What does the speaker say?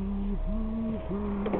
hoo, hoo, hoo.